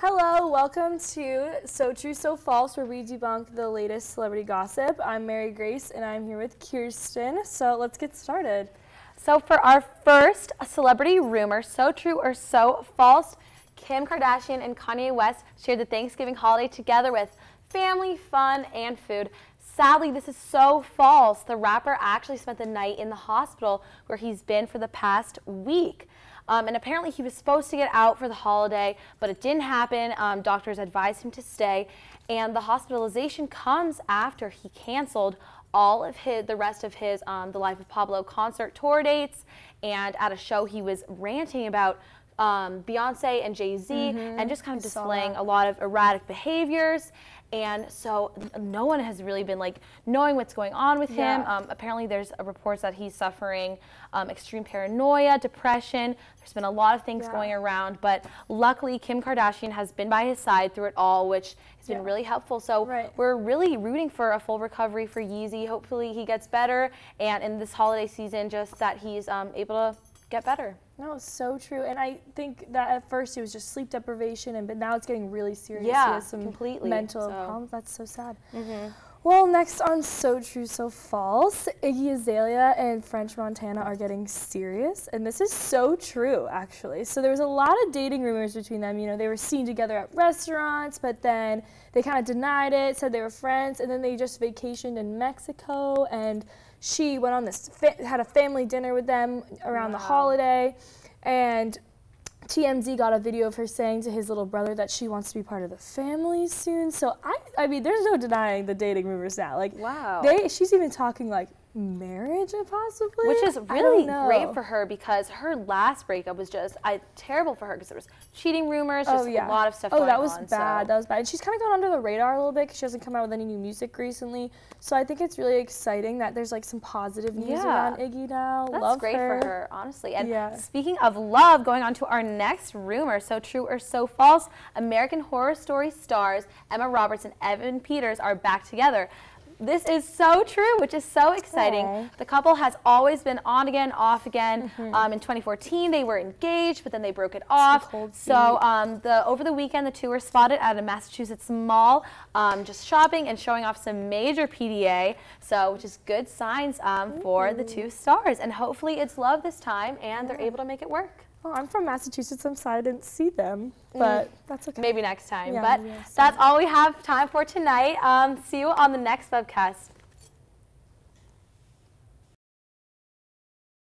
Hello, welcome to So True, So False, where we debunk the latest celebrity gossip. I'm Mary Grace, and I'm here with Kirsten. So let's get started. So for our first celebrity rumor, so true or so false, Kim Kardashian and Kanye West shared the Thanksgiving holiday together with family, fun, and food. Sadly, this is so false. The rapper actually spent the night in the hospital where he's been for the past week. Um, and apparently he was supposed to get out for the holiday, but it didn't happen. Um, doctors advised him to stay. And the hospitalization comes after he canceled all of his, the rest of his um, The Life of Pablo concert tour dates. And at a show, he was ranting about um, Beyonce and Jay Z mm -hmm. and just kind of displaying a lot of erratic behaviors. And so no one has really been like knowing what's going on with yeah. him. Um, apparently, there's reports that he's suffering um, extreme paranoia, depression. There's been a lot of things yeah. going around, but luckily, Kim Kardashian has been by his side through it all, which has been really helpful. So right. we're really rooting for a full recovery for Yeezy. Hopefully, he gets better, and in this holiday season, just that he's um, able to get better. No, so true. And I think that at first it was just sleep deprivation, and but now it's getting really serious. Yeah, he has some completely. mental so. problems. That's so sad. Mm-hmm. Well, next on So True, So False, Iggy Azalea and French Montana are getting serious, and this is so true, actually. So there was a lot of dating rumors between them. You know, they were seen together at restaurants, but then they kind of denied it, said they were friends, and then they just vacationed in Mexico and she went on this had a family dinner with them around wow. the holiday and TMZ got a video of her saying to his little brother that she wants to be part of the family soon. So I, I mean, there's no denying the dating rumors now. Like, wow, they, she's even talking like marriage possibly which is really great for her because her last breakup was just I, terrible for her because there was cheating rumors just oh, yeah. a lot of stuff oh that was on, bad so. that was bad and she's kind of gone under the radar a little bit because she hasn't come out with any new music recently so i think it's really exciting that there's like some positive news yeah. around iggy now that's love great her. for her honestly and yeah. speaking of love going on to our next rumor so true or so false american horror story stars emma roberts and evan peters are back together this is so true, which is so exciting. Aww. The couple has always been on again, off again. Mm -hmm. um, in 2014, they were engaged, but then they broke it off. So um, the over the weekend, the two were spotted at a Massachusetts mall, um, just shopping and showing off some major PDA. So, which is good signs um, for the two stars, and hopefully it's love this time, and yeah. they're able to make it work. Oh, I'm from Massachusetts. I'm sorry I didn't see them, mm. but mm. that's okay. Maybe next time. Yeah, but that's all we have time for tonight. Um, see you on the next webcast.